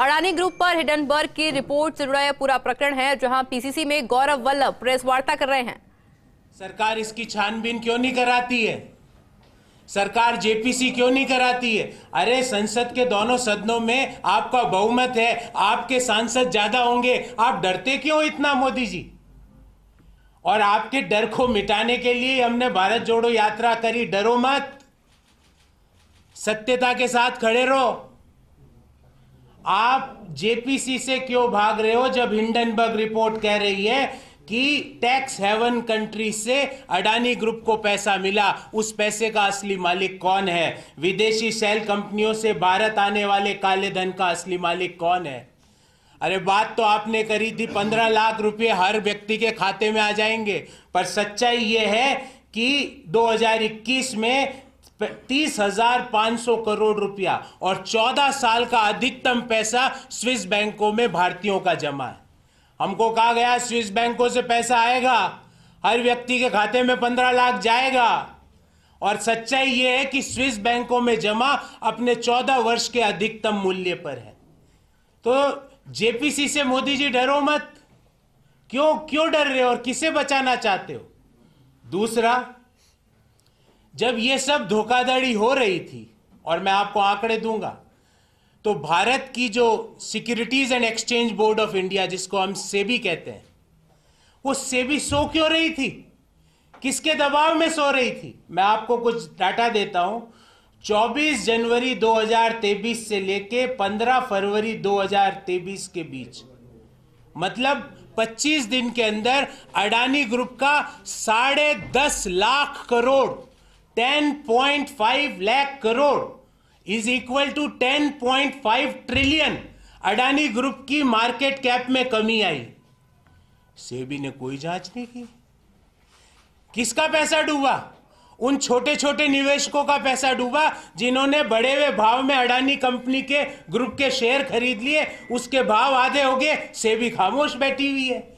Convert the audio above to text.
Adani group पर Hindenburg की report से जुड़ा यह पूरा प्रकरण है, जहाँ पीसीसी में गौरव वल्लभ प्रेस वार्ता कर रहे हैं। सरकार इसकी छानबीन क्यों नहीं कराती है? सरकार जेपीसी क्यों नहीं कराती है? अरे, संसद के दोनों सदनों में आपका बहुमत है, आपके सांसद ज़्यादा होंगे, आप डरते क्यों इतना, मोदी जी? और आपके डर को मिटाने के लिए हमने भारत जोड़ो यात्रा करी, डरो मत। सत्यता के साथ खड़े रहो। आप जेपीसी से क्यों भाग रहे हो जब हिंडनबर्ग रिपोर्ट कह रही है कि टैक्स हेवन कंट्री से अडानी ग्रुप को पैसा मिला, उस पैसे का असली मालिक कौन है? विदेशी सेल कंपनियों से भारत आने वाले काले धन का असली मालिक कौन है? अरे बात तो आपने करी थी, पंद्रह लाख रुपए हर व्यक्ति के खाते में आ जाएँगे, पर सच्चाई ये है कि 2021 में तीस हज़ार पाँच सौ करोड़ रुपया और चौदह साल का अधिकतम पैसा स्विस बैंकों में भारतीयों का जमा है। हमको कहा गया स्विस बैंकों से पैसा आएगा, हर व्यक्ति के खाते में पंद्रह लाख जाएगा। और सच्चाई यह है कि स्विस बैंकों में जमा अपने चौदह वर्ष के अधिकतम मूल्य पर है। तो जेपीसी से मोदी जी, डरो मत। क्यों क्यों डर रहे हो और किसे बचाना चाहते हो? दूसरा जब ये सब धोखाधड़ी हो रही थी और मैं आपको आंकड़े दूँगा तो भारत की जो securities and exchange board of India, जिसको हम सेबी कहते हैं, वो सेबी सो क्यों रही थी? किसके दबाव में सो रही थी? मैं आपको कुछ डाटा देता हूँ। 24 जनवरी 2023 से लेके 15 फरवरी 2023 के बीच मतलब 25 दिन के अंदर अडानी ग्रुप का साढ़े दस lakh crore 10.5 lakh crore is equal to 10.5 trillion Adani group की मार्केट कैप में कमी आई। सेबी ने कोई जाँच नहीं की। किसका पैसा डूबा? उन छोटे छोटे निवेशकों का पैसा डूबा जिन्होंने बड़े हुए भाव में अडानी कंपनी के ग्रुप के शेयर खरीद लिए। उसके भाव आधे हो गए। सेबी खामोश बैठी हुई है।